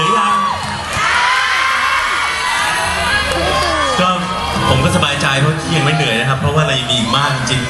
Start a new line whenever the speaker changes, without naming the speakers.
ือยังก็ผมก็สบายใจเพราะยังไม่เหนื่อยนะครับ เพราะว่าเรายังมีอีกมากจริง